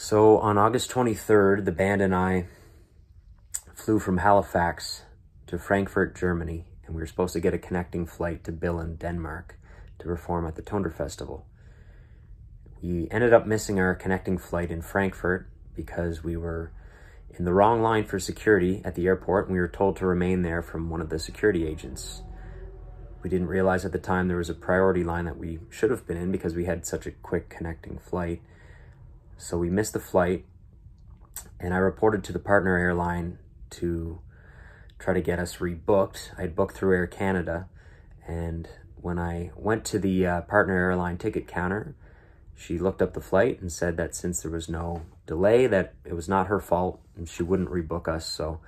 So on August 23rd, the band and I flew from Halifax to Frankfurt, Germany, and we were supposed to get a connecting flight to Billund, Denmark to perform at the Tønder Festival. We ended up missing our connecting flight in Frankfurt because we were in the wrong line for security at the airport and we were told to remain there from one of the security agents. We didn't realize at the time there was a priority line that we should have been in because we had such a quick connecting flight. So we missed the flight and I reported to the partner airline to try to get us rebooked. I'd booked through Air Canada and when I went to the uh, partner airline ticket counter, she looked up the flight and said that since there was no delay, that it was not her fault and she wouldn't rebook us. So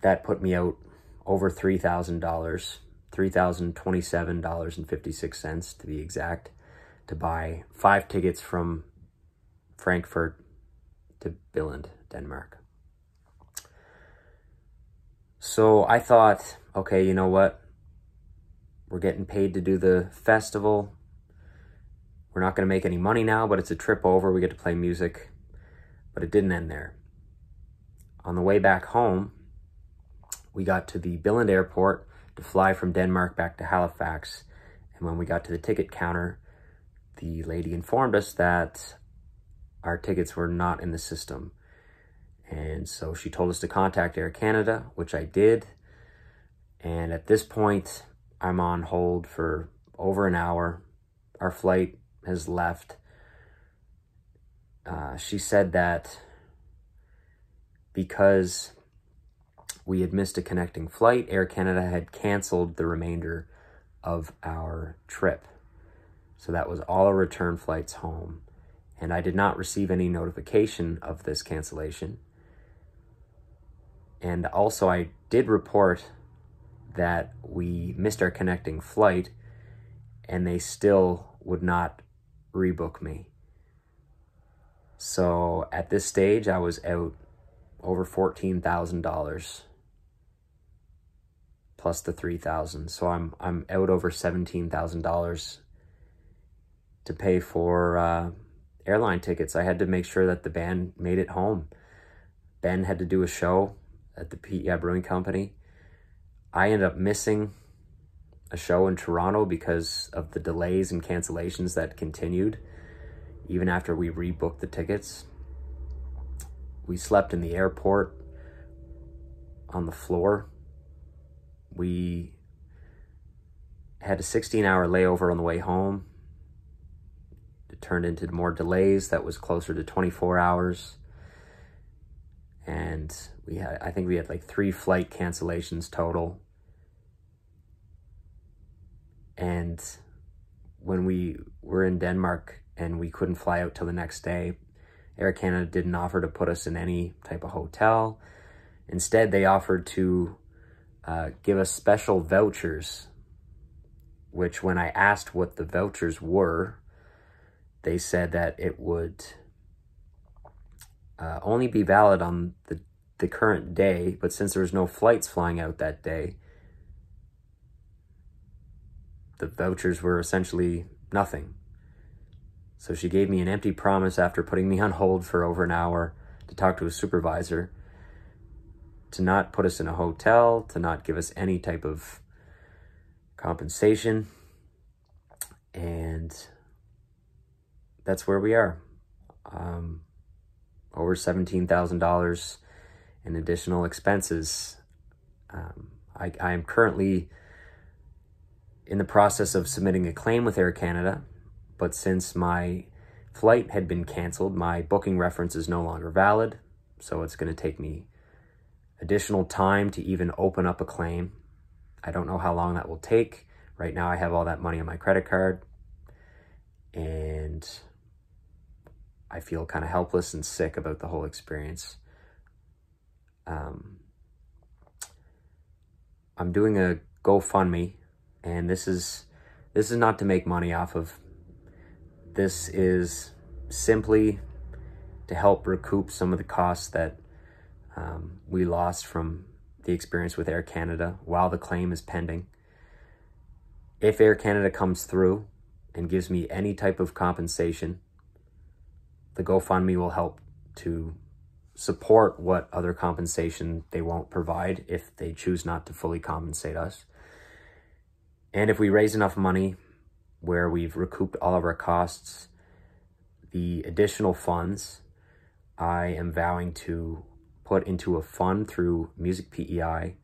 that put me out over $3,000, $3,027.56 to be exact, to buy five tickets from Frankfurt to Billund, Denmark. So I thought, okay, you know what? We're getting paid to do the festival. We're not going to make any money now, but it's a trip over. We get to play music. But it didn't end there. On the way back home, we got to the Billund airport to fly from Denmark back to Halifax. And when we got to the ticket counter, the lady informed us that our tickets were not in the system. And so she told us to contact Air Canada, which I did. And at this point, I'm on hold for over an hour. Our flight has left. Uh, she said that because we had missed a connecting flight, Air Canada had canceled the remainder of our trip. So that was all our return flights home. And I did not receive any notification of this cancellation. And also, I did report that we missed our connecting flight and they still would not rebook me. So at this stage, I was out over $14,000 plus the 3000 So I'm, I'm out over $17,000 to pay for uh, airline tickets. I had to make sure that the band made it home. Ben had to do a show at the PEI Brewing Company. I ended up missing a show in Toronto because of the delays and cancellations that continued even after we rebooked the tickets. We slept in the airport on the floor. We had a 16 hour layover on the way home. Turned into more delays that was closer to 24 hours. And we had, I think we had like three flight cancellations total. And when we were in Denmark and we couldn't fly out till the next day, Air Canada didn't offer to put us in any type of hotel. Instead, they offered to uh, give us special vouchers, which when I asked what the vouchers were, they said that it would uh, only be valid on the, the current day, but since there was no flights flying out that day, the vouchers were essentially nothing. So she gave me an empty promise after putting me on hold for over an hour to talk to a supervisor to not put us in a hotel, to not give us any type of compensation. And that's where we are. Um, over $17,000 in additional expenses. Um, I, I am currently in the process of submitting a claim with Air Canada, but since my flight had been canceled, my booking reference is no longer valid, so it's going to take me additional time to even open up a claim. I don't know how long that will take. Right now, I have all that money on my credit card, and I feel kind of helpless and sick about the whole experience. Um, I'm doing a GoFundMe, and this is this is not to make money off of. This is simply to help recoup some of the costs that um, we lost from the experience with Air Canada while the claim is pending. If Air Canada comes through and gives me any type of compensation, the GoFundMe will help to support what other compensation they won't provide if they choose not to fully compensate us. And if we raise enough money where we've recouped all of our costs, the additional funds I am vowing to put into a fund through Music PEI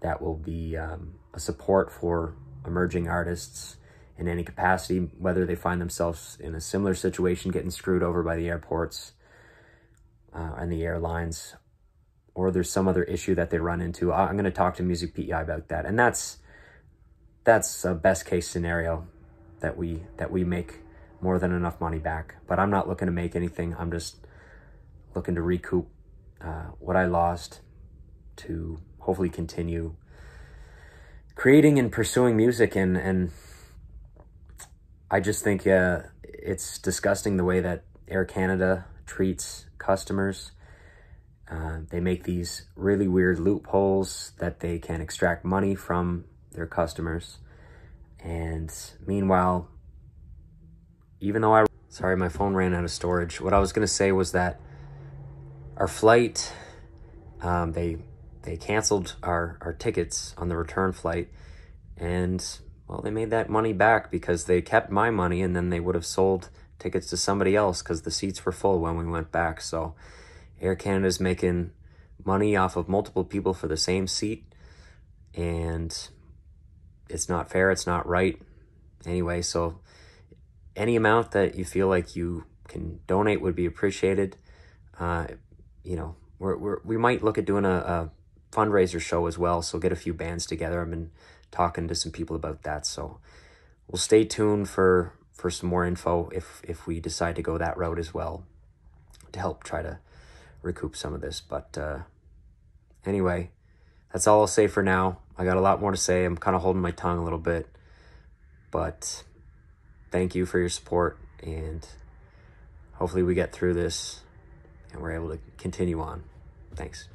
that will be um, a support for emerging artists in any capacity, whether they find themselves in a similar situation, getting screwed over by the airports uh, and the airlines, or there's some other issue that they run into. I'm going to talk to Music PEI about that, and that's that's a best case scenario that we that we make more than enough money back. But I'm not looking to make anything. I'm just looking to recoup uh, what I lost to hopefully continue creating and pursuing music and and I just think uh, it's disgusting the way that Air Canada treats customers. Uh, they make these really weird loopholes that they can extract money from their customers. And meanwhile, even though I, sorry, my phone ran out of storage. What I was going to say was that our flight, um, they, they canceled our, our tickets on the return flight and well, they made that money back because they kept my money and then they would have sold tickets to somebody else because the seats were full when we went back. So Air Canada's making money off of multiple people for the same seat and it's not fair, it's not right. Anyway, so any amount that you feel like you can donate would be appreciated. Uh, you know, we're, we're, we might look at doing a, a fundraiser show as well, so get a few bands together. I've been talking to some people about that. So we'll stay tuned for for some more info if if we decide to go that route as well to help try to recoup some of this. But uh, anyway, that's all I'll say for now. I got a lot more to say. I'm kind of holding my tongue a little bit, but thank you for your support and hopefully we get through this and we're able to continue on. Thanks.